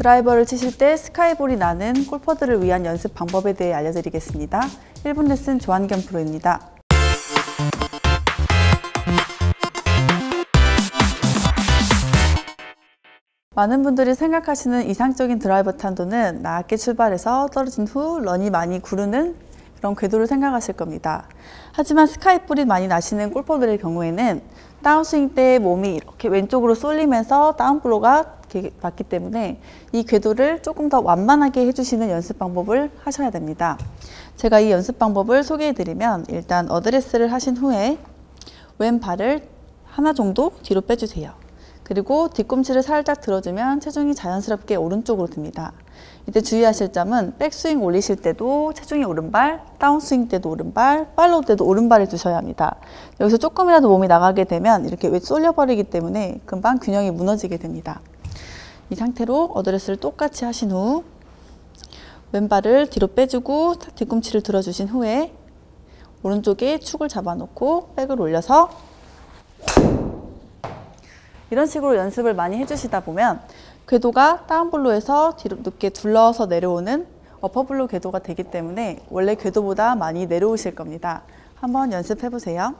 드라이버를 치실 때 스카이볼이 나는 골퍼들을 위한 연습 방법에 대해 알려드리겠습니다. 1분 레슨 조한겸 프로입니다. 많은 분들이 생각하시는 이상적인 드라이버 탄도는 낮게 출발해서 떨어진 후 런이 많이 구르는 그런 궤도를 생각하실 겁니다. 하지만 스카이볼이 많이 나시는 골퍼들의 경우에는 다운스윙 때 몸이 이렇게 왼쪽으로 쏠리면서 다운블로가 맞기 때문에 이 궤도를 조금 더 완만하게 해주시는 연습 방법을 하셔야 됩니다. 제가 이 연습 방법을 소개해 드리면 일단 어드레스를 하신 후에 왼발을 하나 정도 뒤로 빼주세요. 그리고 뒤꿈치를 살짝 들어주면 체중이 자연스럽게 오른쪽으로 듭니다. 이때 주의하실 점은 백스윙 올리실 때도 체중이 오른발, 다운스윙 때도 오른발, 팔로우 때도 오른발을 두셔야 합니다. 여기서 조금이라도 몸이 나가게 되면 이렇게 왜 쏠려버리기 때문에 금방 균형이 무너지게 됩니다. 이 상태로 어드레스를 똑같이 하신 후 왼발을 뒤로 빼주고 뒤꿈치를 들어주신 후에 오른쪽에 축을 잡아놓고 백을 올려서 이런 식으로 연습을 많이 해주시다 보면 궤도가 다운블로에서 뒤로 늦게 둘러서 내려오는 어퍼블로 궤도가 되기 때문에 원래 궤도보다 많이 내려오실 겁니다. 한번 연습해 보세요.